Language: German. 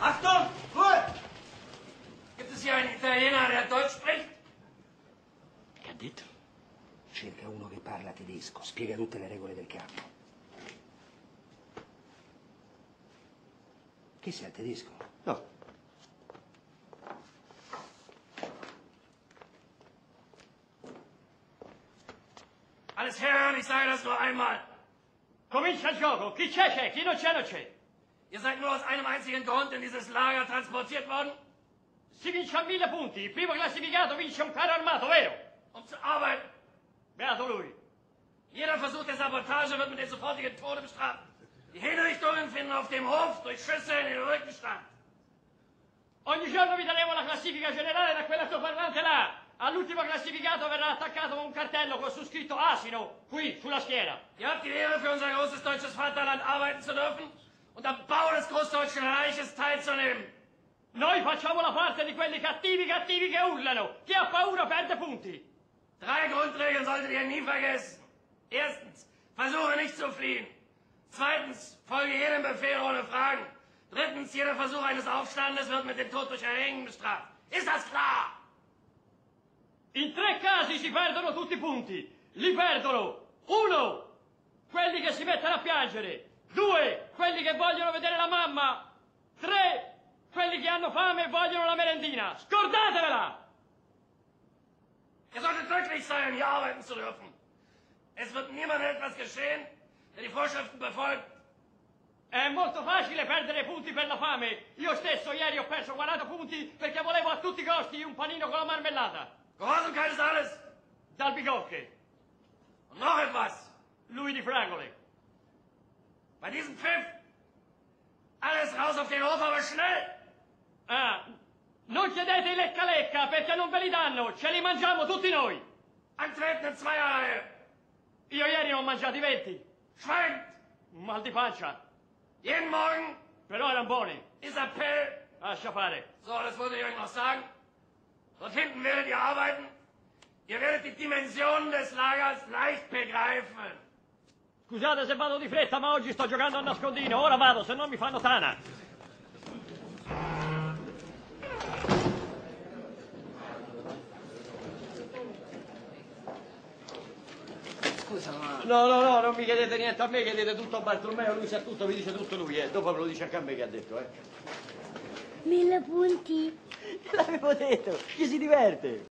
Achtung! Ruhe! Gibt es hier einen Italiener, der Deutsch spricht? Che ha detto? Cerca uno che parla tedesco, spiega tutte le regole del campo. Che sia tedesco? No. Alles hören, ich sage das nur einmal. Comincia il gioco. Chi c'è c'è, chi non c'è non c'è. Ihr seid nur aus einem einzigen Grund in dieses Lager transportiert worden? Si vince a mille punti. Primo classificato vince un carro armato, vero? Um zu arbeiten. Beato lui. Jeder Versuch der Sabotage wird mit dem sofortigen Tode bestraft. Die Hinrichtungen finden auf dem Hof durch Schüsse in den Rücken statt. Ogni giorno vi daremo la classifica generale da quella parlante là. All'ultimo classificato verrà attaccato un cartello con su scritto asino, qui, sulla schiena. Ihr habt die Ehre, für unser großes deutsches Vaterland arbeiten zu dürfen und am Bau des Großdeutschen Reiches teilzunehmen. Noi facciamo la parte di quelli cattivi cattivi che urlano. Chi ha paura perde punti. Drei Grundregeln solltet ihr nie vergessen. Erstens, versuche nicht zu fliehen. Zweitens, folge jedem Befehl ohne Fragen. Drittens, jeder Versuch eines Aufstandes wird mit dem Tod durch Erhängen bestraft. Ist das klar? In tre casi si perdono tutti i punti. Li perdono. Uno, quelli che si mettono a piangere. Due, quelli che vogliono vedere la mamma. Tre, quelli che hanno fame e vogliono la merendina. Scordatevela! Ihr solltet glücklich sein, hier arbeiten zu dürfen. Es wird niemandem etwas geschehen, der die Vorschriften befolgt. È molto facile perdere punti per la fame. Io stesso ieri ho perso 40 punti perché volevo a tutti i costi un panino con la marmellata. Gehorsamkeit ist alles. Dal bicocche. Und noch etwas. Lui di fragole. Bei diesem Pfiff. Auf den Hof, aber schnell. Ah, non chiedete i lecca lecca perché non ve li danno. Ce li mangiamo tutti noi. Antreten in Zweierreihe. Io ieri ne ho mangiati 20. Schweigt. Mal di pancia. Jeden Morgen. Però erano buoni. Isabel. Lascia fare. So, das wollte ich euch noch sagen. Dort hinten werdet ihr arbeiten. Ihr werdet die Dimensionen des Lagers leicht begreifen. Scusate se vado di fretta, ma oggi sto giocando a nascondino. Ora vado, se no mi fanno tana. Scusa, ma... No, no, no, non mi chiedete niente a me, chiedete tutto a Bartolomeo, lui sa tutto, vi dice tutto lui, eh. Dopo ve lo dice anche a me che ha detto, eh. Mille punti. L'avevo detto, chi si diverte.